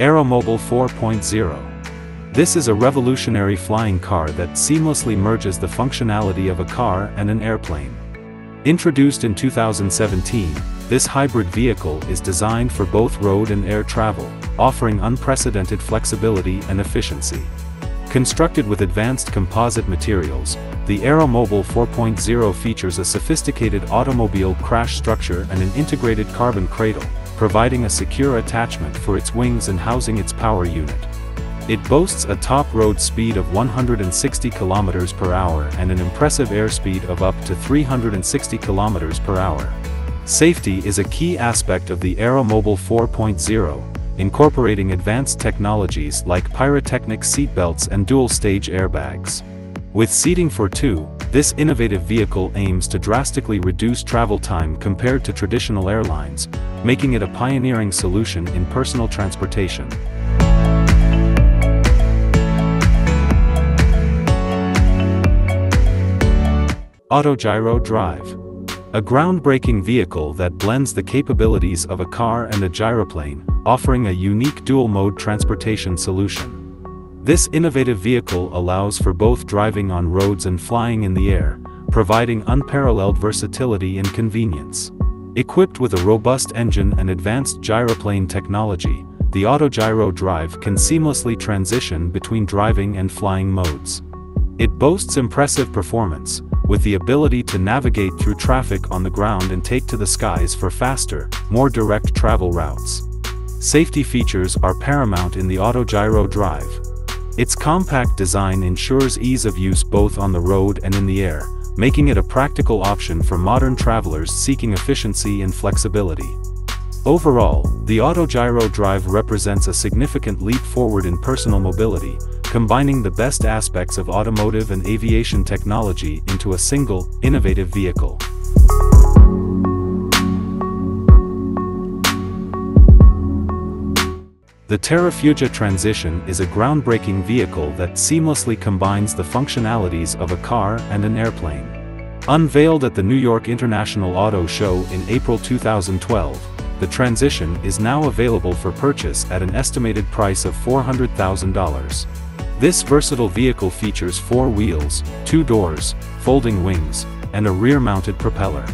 AeroMobil 4.0. This is a revolutionary flying car that seamlessly merges the functionality of a car and an airplane. Introduced in 2017, this hybrid vehicle is designed for both road and air travel, offering unprecedented flexibility and efficiency. Constructed with advanced composite materials, the AeroMobil 4.0 features a sophisticated automobile crash structure and an integrated carbon cradle, providing a secure attachment for its wings and housing its power unit. It boasts a top road speed of 160 km per hour and an impressive airspeed of up to 360 km per hour. Safety is a key aspect of the AeroMobil 4.0, incorporating advanced technologies like pyrotechnic seatbelts and dual-stage airbags. With seating for two, this innovative vehicle aims to drastically reduce travel time compared to traditional airlines, making it a pioneering solution in personal transportation. Autogyro Drive a groundbreaking vehicle that blends the capabilities of a car and a gyroplane, offering a unique dual-mode transportation solution. This innovative vehicle allows for both driving on roads and flying in the air, providing unparalleled versatility and convenience. Equipped with a robust engine and advanced gyroplane technology, the Autogyro Drive can seamlessly transition between driving and flying modes. It boasts impressive performance, with the ability to navigate through traffic on the ground and take to the skies for faster, more direct travel routes. Safety features are paramount in the Autogyro Drive. Its compact design ensures ease of use both on the road and in the air, making it a practical option for modern travelers seeking efficiency and flexibility. Overall, the Autogyro Drive represents a significant leap forward in personal mobility, combining the best aspects of automotive and aviation technology into a single, innovative vehicle. The Terrafugia Transition is a groundbreaking vehicle that seamlessly combines the functionalities of a car and an airplane. Unveiled at the New York International Auto Show in April 2012, the Transition is now available for purchase at an estimated price of $400,000. This versatile vehicle features four wheels, two doors, folding wings, and a rear-mounted propeller.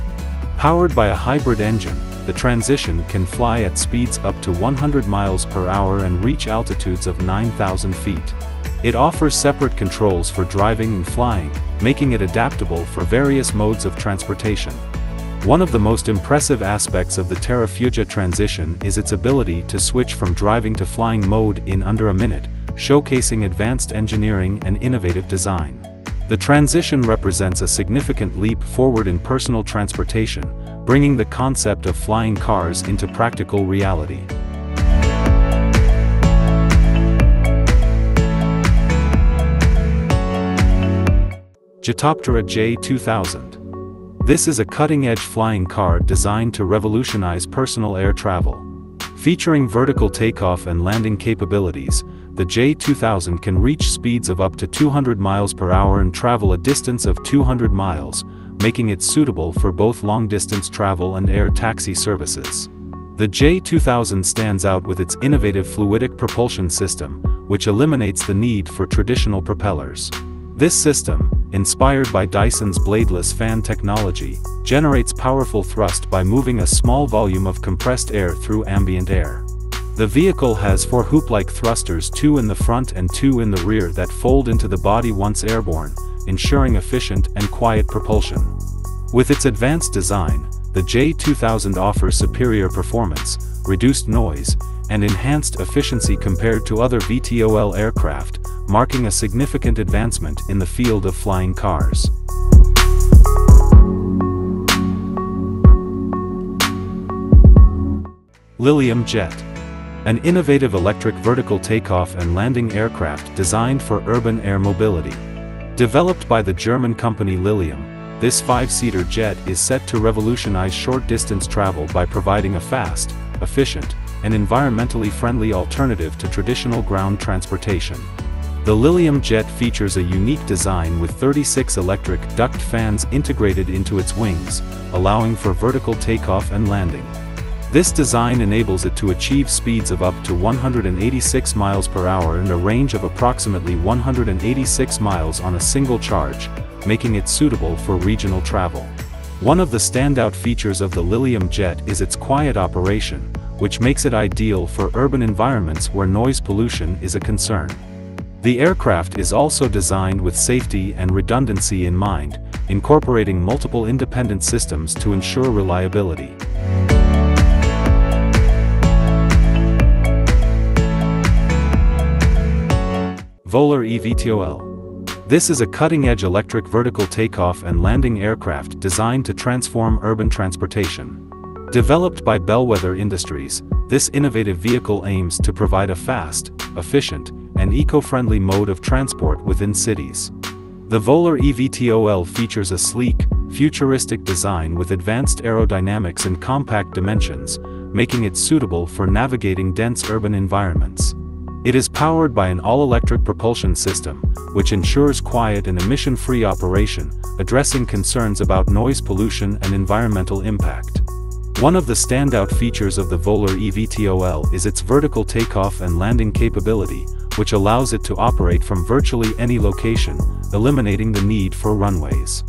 Powered by a hybrid engine, the Transition can fly at speeds up to 100 miles per hour and reach altitudes of 9,000 feet. It offers separate controls for driving and flying, making it adaptable for various modes of transportation. One of the most impressive aspects of the Terrafugia Transition is its ability to switch from driving to flying mode in under a minute, showcasing advanced engineering and innovative design. The transition represents a significant leap forward in personal transportation, bringing the concept of flying cars into practical reality. Jetoptera J2000. This is a cutting-edge flying car designed to revolutionize personal air travel. Featuring vertical takeoff and landing capabilities, the J2000 can reach speeds of up to 200 miles per hour and travel a distance of 200 miles, making it suitable for both long-distance travel and air taxi services. The J2000 stands out with its innovative fluidic propulsion system, which eliminates the need for traditional propellers. This system, inspired by Dyson's bladeless fan technology, generates powerful thrust by moving a small volume of compressed air through ambient air. The vehicle has four hoop-like thrusters two in the front and two in the rear that fold into the body once airborne, ensuring efficient and quiet propulsion. With its advanced design, the J2000 offers superior performance, reduced noise, and enhanced efficiency compared to other VTOL aircraft, marking a significant advancement in the field of flying cars. Lilium Jet an innovative electric vertical takeoff and landing aircraft designed for urban air mobility. Developed by the German company Lilium, this five-seater jet is set to revolutionize short-distance travel by providing a fast, efficient, and environmentally friendly alternative to traditional ground transportation. The Lilium jet features a unique design with 36 electric duct fans integrated into its wings, allowing for vertical takeoff and landing. This design enables it to achieve speeds of up to 186 miles per hour and a range of approximately 186 miles on a single charge, making it suitable for regional travel. One of the standout features of the Lilium jet is its quiet operation, which makes it ideal for urban environments where noise pollution is a concern. The aircraft is also designed with safety and redundancy in mind, incorporating multiple independent systems to ensure reliability. Volar eVTOL. This is a cutting-edge electric vertical takeoff and landing aircraft designed to transform urban transportation. Developed by Bellwether Industries, this innovative vehicle aims to provide a fast, efficient, and eco-friendly mode of transport within cities. The Volar eVTOL features a sleek, futuristic design with advanced aerodynamics and compact dimensions, making it suitable for navigating dense urban environments. It is powered by an all-electric propulsion system, which ensures quiet and emission-free operation, addressing concerns about noise pollution and environmental impact. One of the standout features of the Volar eVTOL is its vertical takeoff and landing capability, which allows it to operate from virtually any location, eliminating the need for runways.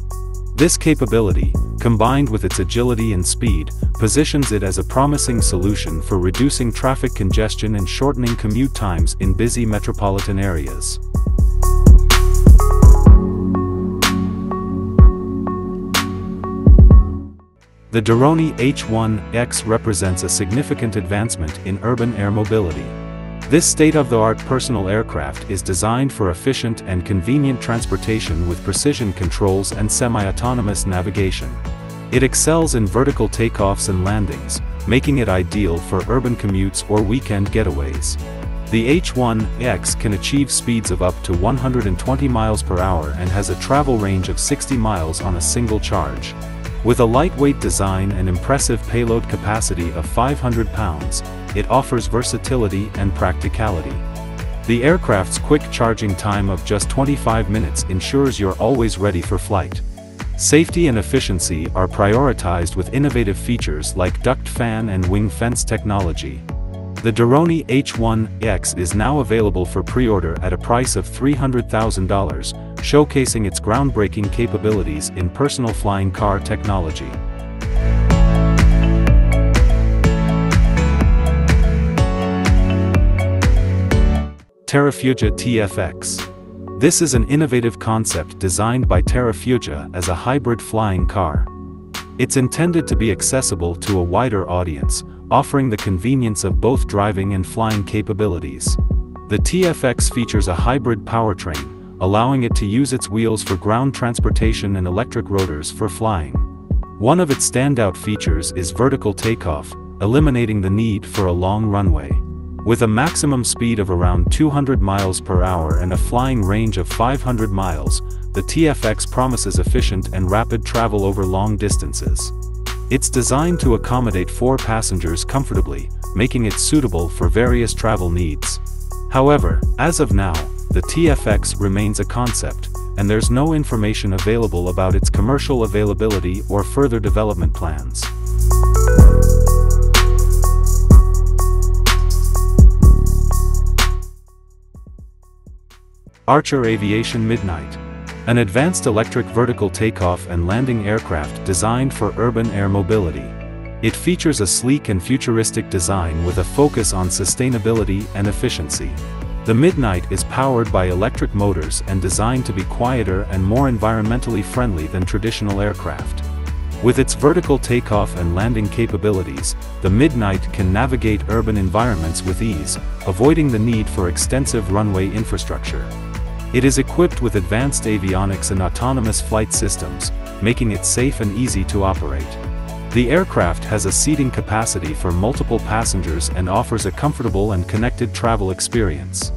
This capability, combined with its agility and speed, positions it as a promising solution for reducing traffic congestion and shortening commute times in busy metropolitan areas. The Doroni H1X represents a significant advancement in urban air mobility. This state-of-the-art personal aircraft is designed for efficient and convenient transportation with precision controls and semi-autonomous navigation. It excels in vertical takeoffs and landings, making it ideal for urban commutes or weekend getaways. The H1X can achieve speeds of up to 120 miles per hour and has a travel range of 60 miles on a single charge. With a lightweight design and impressive payload capacity of 500 pounds, it offers versatility and practicality. The aircraft's quick charging time of just 25 minutes ensures you're always ready for flight. Safety and efficiency are prioritized with innovative features like duct fan and wing fence technology. The Doroni H1X is now available for pre-order at a price of $300,000, showcasing its groundbreaking capabilities in personal flying car technology. Terrafugia TFX. This is an innovative concept designed by Terrafugia as a hybrid flying car. It's intended to be accessible to a wider audience, offering the convenience of both driving and flying capabilities. The TFX features a hybrid powertrain, allowing it to use its wheels for ground transportation and electric rotors for flying. One of its standout features is vertical takeoff, eliminating the need for a long runway. With a maximum speed of around 200 miles per hour and a flying range of 500 miles, the TFX promises efficient and rapid travel over long distances. It's designed to accommodate four passengers comfortably, making it suitable for various travel needs. However, as of now, the TFX remains a concept, and there's no information available about its commercial availability or further development plans. Archer Aviation Midnight. An advanced electric vertical takeoff and landing aircraft designed for urban air mobility. It features a sleek and futuristic design with a focus on sustainability and efficiency. The Midnight is powered by electric motors and designed to be quieter and more environmentally friendly than traditional aircraft. With its vertical takeoff and landing capabilities, the Midnight can navigate urban environments with ease, avoiding the need for extensive runway infrastructure. It is equipped with advanced avionics and autonomous flight systems, making it safe and easy to operate. The aircraft has a seating capacity for multiple passengers and offers a comfortable and connected travel experience.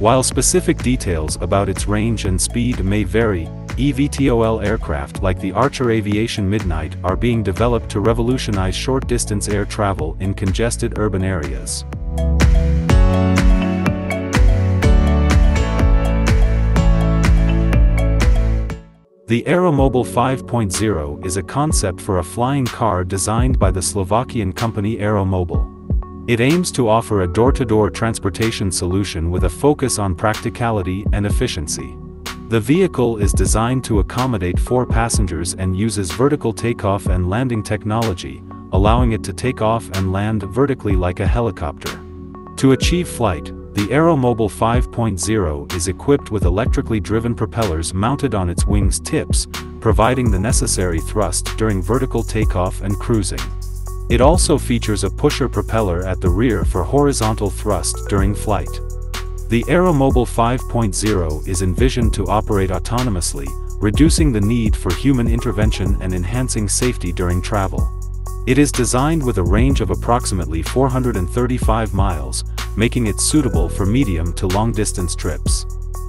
While specific details about its range and speed may vary, eVTOL aircraft like the Archer Aviation Midnight are being developed to revolutionize short-distance air travel in congested urban areas. The AeroMobil 5.0 is a concept for a flying car designed by the Slovakian company AeroMobil. It aims to offer a door-to-door -door transportation solution with a focus on practicality and efficiency. The vehicle is designed to accommodate four passengers and uses vertical takeoff and landing technology, allowing it to take off and land vertically like a helicopter. To achieve flight, the AeroMobil 5.0 is equipped with electrically driven propellers mounted on its wings tips, providing the necessary thrust during vertical takeoff and cruising. It also features a pusher propeller at the rear for horizontal thrust during flight. The AeroMobil 5.0 is envisioned to operate autonomously, reducing the need for human intervention and enhancing safety during travel. It is designed with a range of approximately 435 miles, making it suitable for medium to long-distance trips.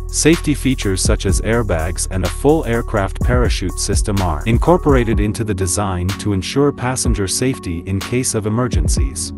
Safety features such as airbags and a full aircraft parachute system are incorporated into the design to ensure passenger safety in case of emergencies.